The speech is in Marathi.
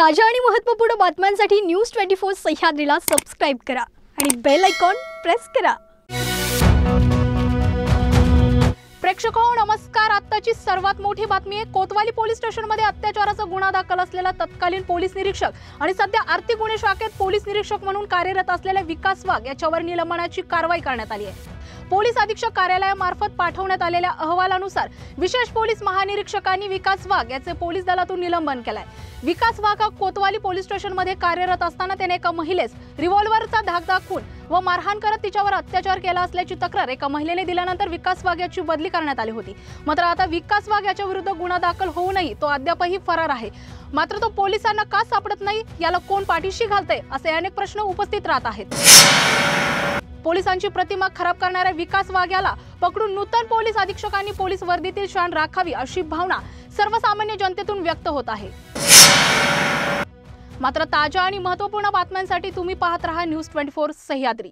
ताज्या आणि महत्त्वपूर्ण बातम्यांसाठी न्यूज ट्वेंटी फोर सह्याद्रीला सबस्क्राईब करा आणि बेल आयकॉन प्रेस करा. प्रेक्षको नमस्कार. आत्ताची सर्वात मोठी बातमी आहे कोतवाली पोलीस स्टेशनमध्ये अत्याचाराचा गुन्हा दाखल असलेला तत्कालीन पोलीस निरीक्षक आणि सध्या आर्थिक गुन्हे शाखेत पोलीस निरीक्षक म्हणून कार्यरत असलेल्या विकास वाघ याच्यावर निलंबनाची कारवाई करण्यात आली आहे. पोलीस अधीक्षक कार्यालयामार्फत पाठवण्यात आलेल्या अहवालानुसार विशेष पोलीस महानिरीक्षकांनी विकास वाघ याचे पोलीस दलातून निलंबन केलंय. विकास वाघ हा कोतवाली पोलीस स्टेशनमध्ये कार्यरत असताना त्याने एका महिलेस रिव्हॉल्व्हरचा धाक दाखवून व मारहाण करत तिच्यावर अत्याचार केला असल्याची तक्रार एका महिलेने दिल्यानंतर विकास वाघ याची बदली करण्यात आली होती. मात्र आता विकास वाघ याच्या विरुद्ध गुन्हा दाखल होऊनही तो अद्यापही फरार आहे. मात्र तो पोलिसांना का सापडत नाही याला कोण पाठीशी घालते असे अनेक प्रश्न उपस्थित राहत आहेत. पोलिसांची प्रतिमा खराब करणाऱ्या विकास वाघ्याला पकडून नूतन पोलीस अधीक्षकांनी पोलीस वर्दीतील शान राखावी अशी भावना सर्वसामान्य जनतेतून व्यक्त होत आहे. मात्र ताज्या आणि महत्त्वपूर्ण बातम्यांसाठी तुम्ही पाहत रहा न्यूज ट्वेंटी फोर सह्याद्री.